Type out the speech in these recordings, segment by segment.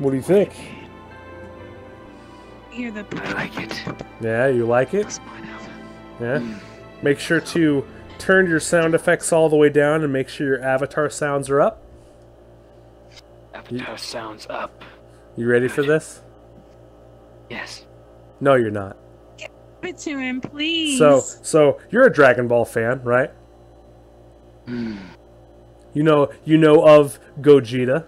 What do you think? Hear the I like it. Yeah, you like it? It's mine. Yeah. Make sure to turn your sound effects all the way down and make sure your avatar sounds are up. Avatar sounds up. You ready for this? Yes. No, you're not. Give it to him, please. So, so you're a Dragon Ball fan, right? Hmm. You know, you know of Gogeta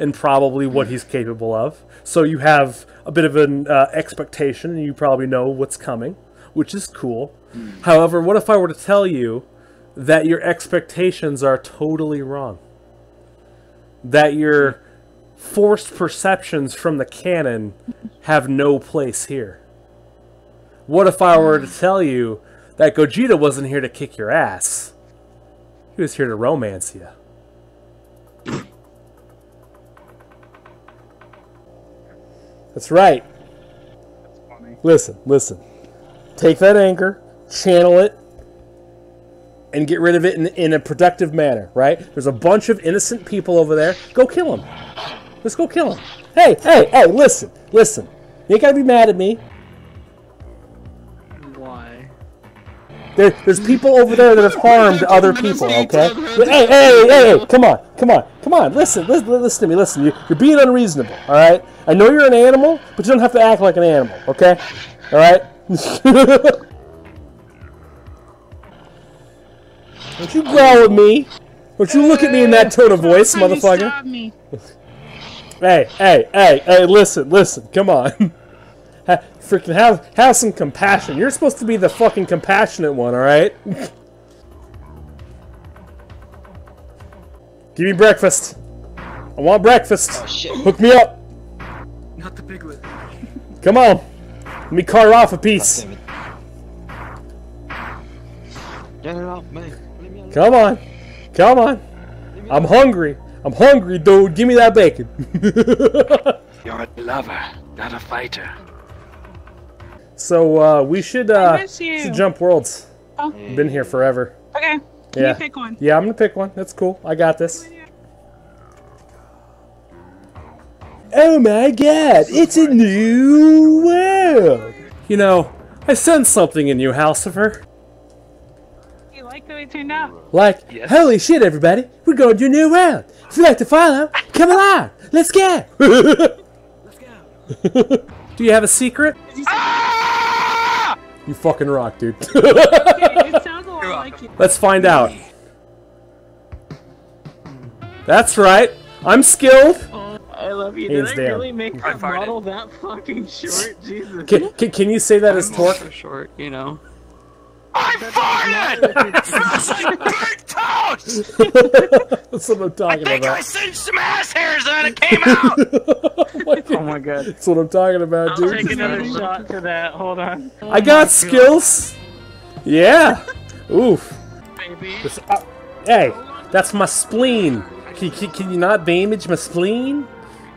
and probably what he's capable of. So you have a bit of an uh, expectation, and you probably know what's coming, which is cool. However, what if I were to tell you that your expectations are totally wrong? That your forced perceptions from the canon have no place here. What if I were to tell you that Gogeta wasn't here to kick your ass? He was here to romance you. That's right. Listen, listen. Take that anger, channel it, and get rid of it in, in a productive manner, right? There's a bunch of innocent people over there. Go kill them. Let's go kill them. Hey, hey, hey, listen, listen. You ain't gotta be mad at me. There, there's people over there that have harmed other people, okay? Hey, hey, hey, hey, come on, come on, come on, listen, listen, listen to me, listen. You, you're being unreasonable, alright? I know you're an animal, but you don't have to act like an animal, okay? Alright? don't you growl at me. Don't you look at me in that tone of voice, motherfucker. Hey, hey, hey, hey, listen, listen, come on. Ha- Freaking have have some compassion. You're supposed to be the fucking compassionate one, alright? Give me breakfast. I want breakfast. Oh shit. Hook me up. Not the piglet. Come on. Let me carve off a piece. Damn. Get it off me. Leave me alone. Come on. Come on. I'm hungry. I'm hungry, dude. Give me that bacon. You're a lover, not a fighter. So uh, we should I uh, miss you. should jump worlds. Oh, Been here forever. okay. Can Yeah. you pick one? Yeah, I'm gonna pick one. That's cool. I got this. Oh my god, it's a new world! You know, I sense something in you, Halcifer. You like the way it turned out? Like, Yes. holy shit, everybody, we're going to a new world. If you'd like to follow, come along. Let's go. Let's go. Do you have a secret? Did you fucking rock, dude. it sounds a lot like you. Let's find out. That's right. I'm skilled. I love you. Hands Did I down. really make I that model that fucking short? Jesus. Can, can, can you say that as Torque? Short, you know. I farted! it smells like burnt toast! That's what I'm I talking think I about. singed some ass hairs and then it came out! Oh my god. That's what I'm talking about, I'll dude. take another shot to that. Hold on. I got skills. Yeah. Oof. Baby. This- uh, hey, that's my spleen. Can, can, can you not damage my spleen?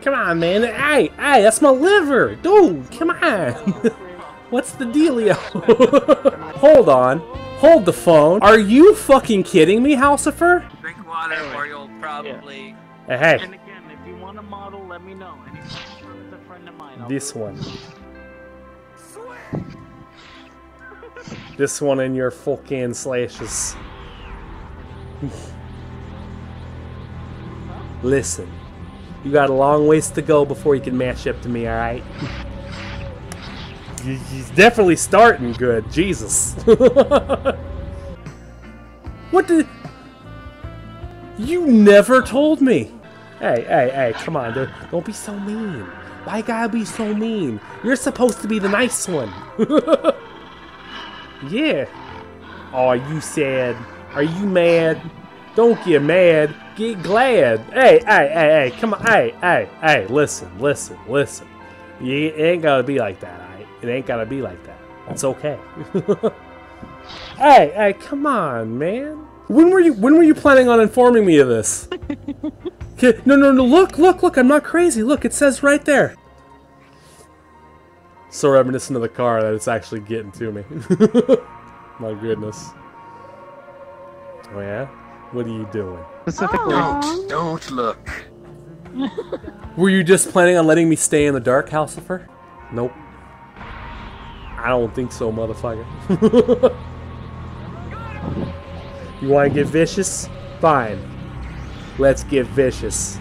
Come on, man. Hey, hey, that's my liver. Dude, come on. What's the dealio? Hold on. Hold the phone. Are you fucking kidding me, Halcifer? Drink water or you'll probably. Hey, hey, And again, if you want a model, let me know. And if with a friend of mine, I'll this one. This one in your fucking slashes. Listen, you got a long ways to go before you can match up to me, alright? He's definitely starting good, Jesus. what did. You never told me! Hey, hey, hey, come on. Don't be so mean. Why gotta be so mean? You're supposed to be the nice one. yeah. Are you sad? Are you mad? Don't get mad. Get glad. Hey, hey, hey, hey, come on. Hey, hey, hey, listen, listen, listen. You ain't gotta be like that? It ain't gotta be like that. It's oh. okay. hey, hey, come on, man. When were you when were you planning on informing me of this? No, no, no, look, look, look, I'm not crazy. Look, it says right there. So reminiscent of the car that it's actually getting to me. My goodness. Oh yeah? What are you doing? Specifically. Don't, don't look. Were you just planning on letting me stay in the dark, Halcifer? Nope. I don't think so, motherfucker. you want to get vicious? Fine. Let's get vicious.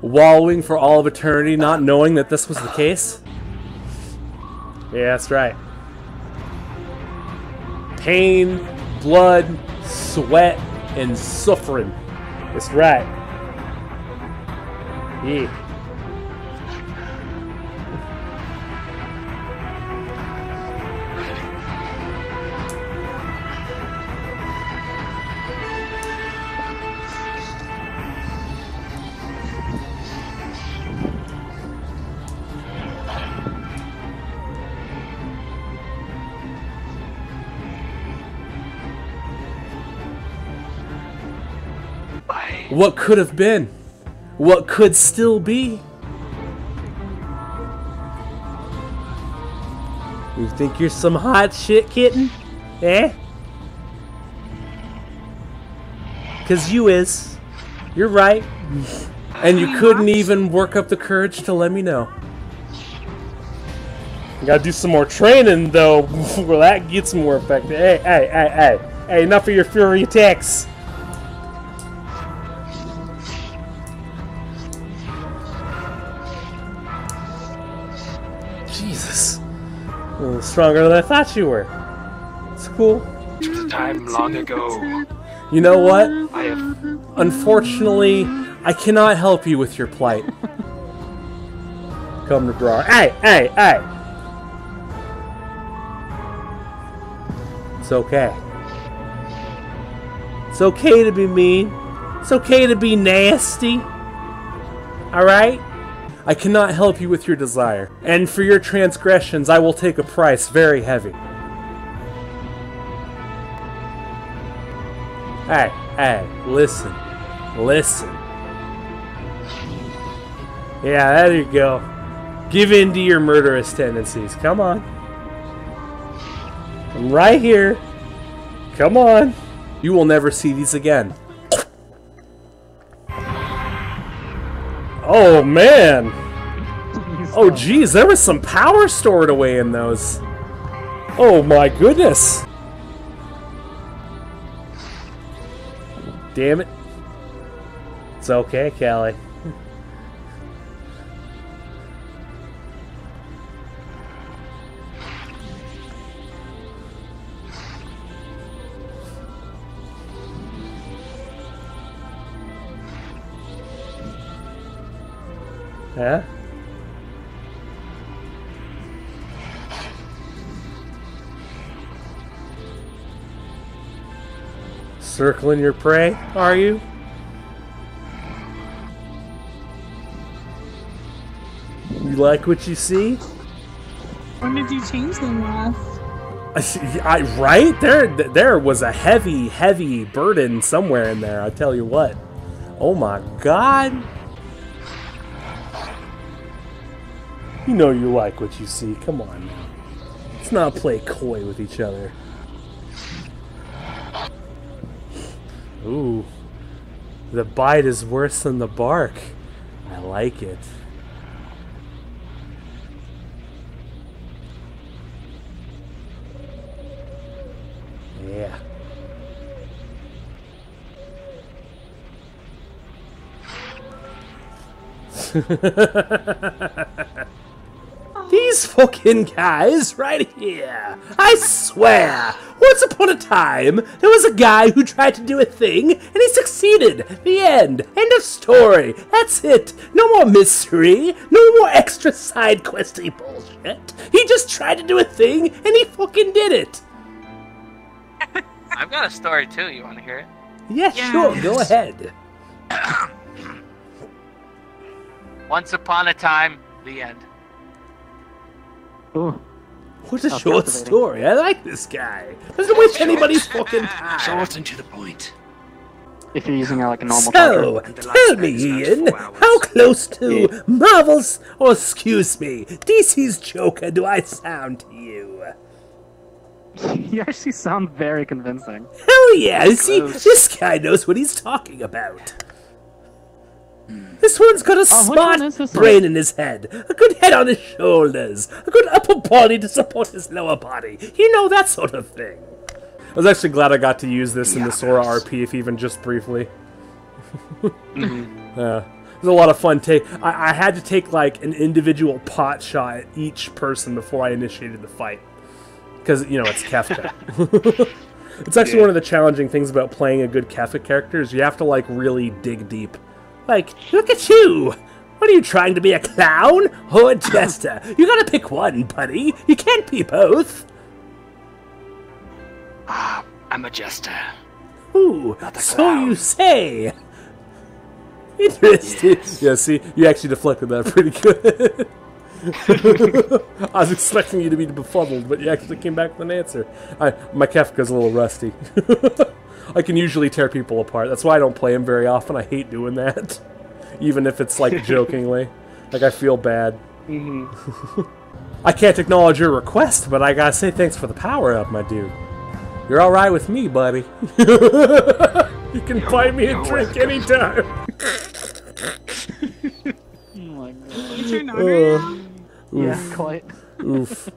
Wallowing for all of eternity, not knowing that this was the case? Yeah, that's right. Pain, blood, sweat, and suffering. That's right. Yeah. What could have been? What could still be? You think you're some hot shit, kitten? Eh? Cause you is. You're right. And you couldn't even work up the courage to let me know. You gotta do some more training though before that gets more effective. Hey, hey, hey, hey. Hey, enough of your fury attacks. A stronger than I thought you were. It's cool. Time long ago. You know what? I have Unfortunately, I cannot help you with your plight. Come to draw. Hey, hey, hey! It's okay. It's okay to be mean. It's okay to be nasty. Alright? I cannot help you with your desire. And for your transgressions, I will take a price very heavy. Hey, hey, listen. Listen. Yeah, there you go. Give in to your murderous tendencies. Come on. I'm right here. Come on. You will never see these again. Oh, man. Oh, geez, there was some power stored away in those. Oh, my goodness. Damn it. It's okay, Kelli. Circling your prey, are you? You like what you see? When did you change them last? I I, right there, there was a heavy, heavy burden somewhere in there. I tell you what. Oh my God! You know you like what you see. Come on now. Let's not play coy with each other. Ooh, the bite is worse than the bark. I like it. Yeah. These fucking guys right here. I swear, once upon a time, there was a guy who tried to do a thing, and he succeeded. The end. End of story. That's it. No more mystery. No more extra side questy bullshit. He just tried to do a thing, and he fucking did it. I've got a story too. You want to hear it? Yeah, sure. Go ahead. Once upon a time, the end. Ooh. What a Sounds short story. I like this guy. Doesn't waste anybody's fucking time. short and to the point. If you're using like a normal So, tell me, lifespan is about Ian, how close to Yeah. Marvel's, or excuse me, DC's Joker do I sound to you? you actually sound very convincing. Hell yeah, see, this guy knows what he's talking about. This one's got a Oh, smart one is this brain in his head, a good head on his shoulders, a good upper body to support his lower body. You know, that sort of thing. I was actually glad I got to use this in the Sora RP, if even just briefly. Mm-hmm. Yeah. It was a lot of fun. Take I, I had to take like an individual pot shot at each person before I initiated the fight, because you know it's Kefka. it's actually one of the challenging things about playing a good Kefka character is you have to like really dig deep. Like, look at you! What are you trying to be a clown or a jester? You gotta pick one, buddy. You can't be both. Ah, I'm a jester. Ooh, so clown. you say. Interesting. Yeah, see, you actually deflected that pretty good. I was expecting you to be befuddled, but you actually came back with an answer. I, my Kefka's a little rusty. I can usually tear people apart. That's why I don't play him very often. I hate doing that, even if it's like jokingly. Like I feel bad. I can't acknowledge your request, but I gotta say thanks for the power up, my dude. You're all right with me, buddy. you can buy me a drink anytime. Oh my god. Is your daughter Uh, now? Yeah, quite. Oof.